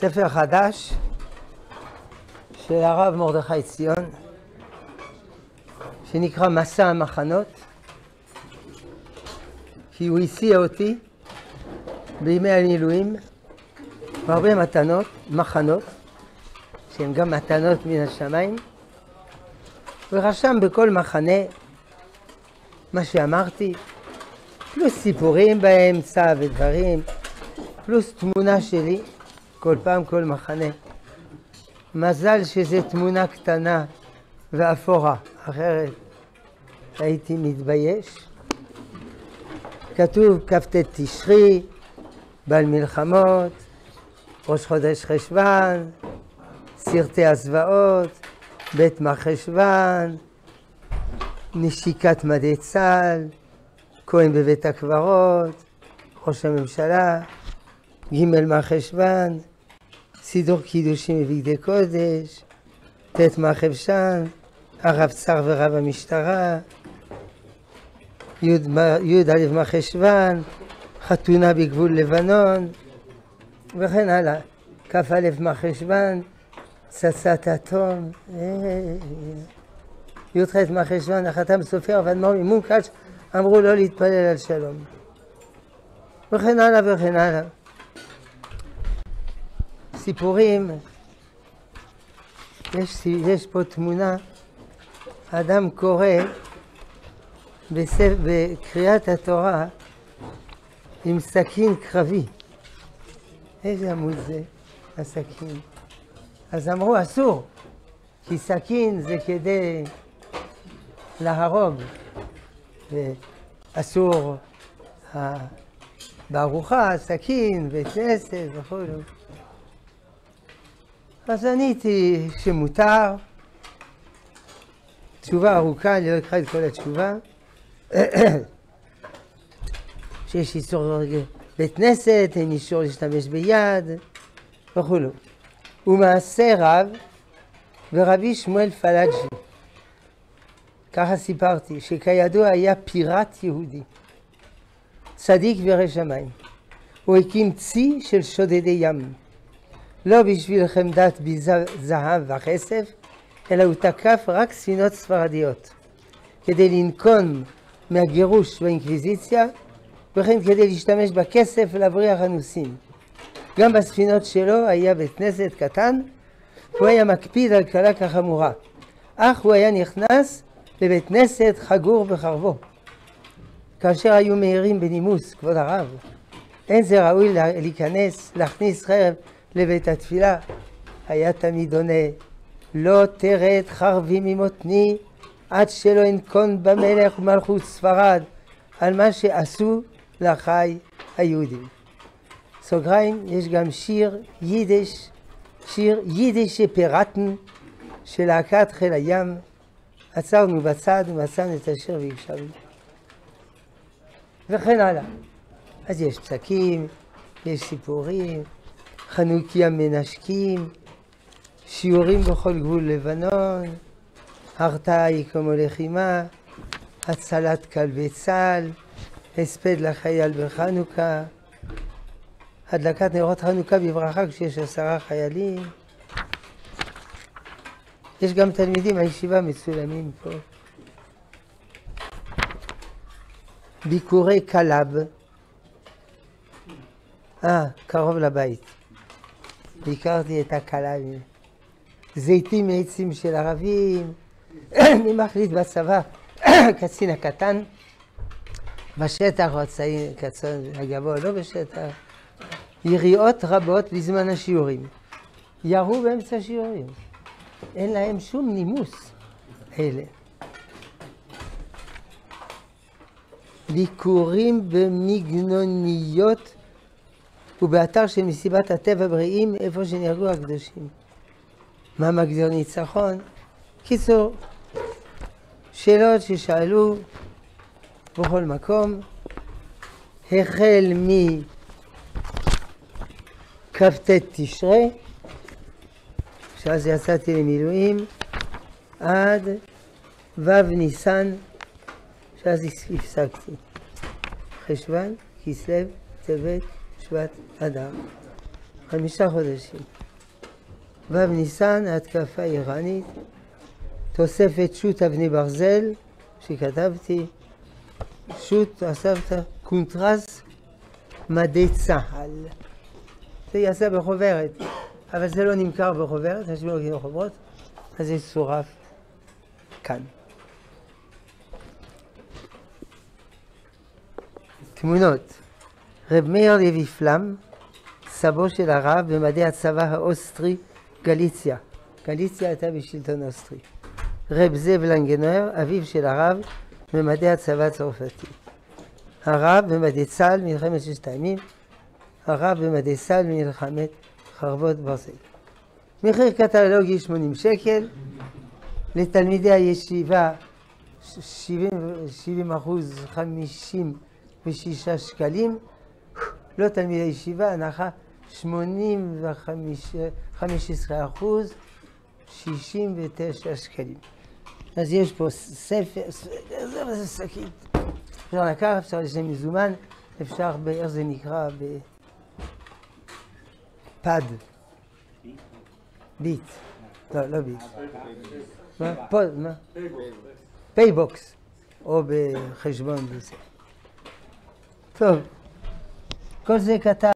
ספר חדש של הרב מרדכי ציון, שנקרא מסע המחנות, כי הוא הסיע אותי בימי המילואים בהרבה מתנות, מחנות, שהן גם מתנות מן השמיים, ורשם בכל מחנה מה שאמרתי, פלוס סיפורים באמצע ודברים, פלוס תמונה שלי, כל פעם כל מחנה. מזל שזו תמונה קטנה ואפורה, אחרת הייתי מתבייש. כתוב כ"ט תשרי, בעל מלחמות, ראש חודש חשוון, סרטי הזוועות, בית מרחשוון, נשיקת מדי צה"ל, כהן בבית הקברות, ראש הממשלה, ג' מרחשוון, סידור קידושים בבגדי קודש, ט' מרחבשן, הרב צר ורב המשטרה, י"א מרחשוון, חתונה בגבול לבנון, וכן הלאה. כ"א מרחשוון, פצצת אטום, י"ח מרחשוון, החתם סופר ואדמו"ר ממונקש אמרו לא להתפלל על שלום. וכן הלאה וכן הלאה. סיפורים, יש, יש פה תמונה, אדם קורא בספר, בקריאת התורה עם סכין קרבי. איזה עמוד זה, הסכין? אז אמרו אסור, כי סכין זה כדי להרוג, ואסור בארוחה, סכין, בית כנסת וכו'. אז עניתי שמותר, תשובה ארוכה, אני לא אקרא את כל התשובה, שיש איסור בית כנסת, אין אישור להשתמש ביד וכולו. ומעשה רב ורבי שמואל פלאג'י, ככה סיפרתי, שכידוע היה פיראט יהודי, צדיק וירא שמיים. הוא הקים צי של שודדי ים. לא בשביל חמדת זהב וכסף, אלא הוא תקף רק ספינות ספרדיות, כדי לנקון מהגירוש באינקוויזיציה, וכן כדי להשתמש בכסף ולהבריח אנוסים. גם בספינות שלו היה בית כנסת קטן, הוא היה מקפיד על קלה כחמורה, אך הוא היה נכנס לבית כנסת חגור בחרבו. כאשר היו מהירים בנימוס, כבוד הרב, אין זה ראוי להיכנס, להכניס חרב לבית התפילה, היה תמיד עונה, לא תרד חרבי ממותני עד שלא אנקון במלך ומלכות ספרד על מה שעשו לחי היהודים. סוגריים, יש גם שיר יידיש, שיר יידיש שפירטן של להקת חיל הים. עצרנו בצד ומצאנו את השיר והקשבנו. וכן הלאה. אז יש פסקים, יש סיפורים, חנוכיה מנשקים, שיעורים בכל גבול לבנון, הרתעה היא כמו לחימה, הצלת כלבי צה"ל, הספד לחייל בחנוכה, הדלקת נרות חנוכה בברכה כשיש עשרה חיילים. יש גם תלמידים מהישיבה מצולמים פה. ביקורי קלב, אה, קרוב לבית. ביקרתי את הקלבים. זיתים מעצים של ערבים. אני מחליט בצבא, קצין הקטן, בשטח או הצעיר, קצין הגבוה, לא בשטח. יריעות רבות בזמן השיעורים. ירו באמצע השיעורים. אין להם שום נימוס, אלה. ביקורים במגנוניות ובאתר של מסיבת הטבע בריאים, איפה שנהרגו הקדושים. מה מגדיר ניצחון? קיצור, שאלות ששאלו בכל מקום, החל מכ"ט תשרי, שאז יצאתי למילואים, עד ו' ניסן, שאז הפסקתי. חשוון, כסלו, טבת, שבט, אדר. חמישה חודשים. ו' ניסן, התקפה איראנית, תוספת שו"ת אבני ברזל, שכתבתי, שו"ת, אספת, קונטרס מדי צה"ל. זה יצא בחוברת, אבל זה לא נמכר בחוברת, יש לו בחוברות, אז זה צורף כאן. תמונות רב מאיר לוי פלם, סבו של הרב במדי הצבא האוסטרי גליציה. גליציה הייתה בשלטון אוסטרי. רב זאב לנגר, אביו של הרב במדי הצבא הצרפתי. הרב במדי צה"ל מלחמת ששת הימים, הרב במדי צה"ל מלחמת חרבות ברזל. מחיר קטלוגי 80 שקל, לתלמידי הישיבה 70, 70 אחוז 56 שקלים, לא תלמידי ישיבה, הנחה 85 אחוז 69 שקלים. אז יש פה ספר, זה שקית. אפשר לקחת, אפשר לשלם מזומן, אפשר, איך זה נקרא? בפיי. ביט. לא, לא ביט. מה? פוד, מה? PayBox. או בחשבון וזה. טוב, כל זה כתב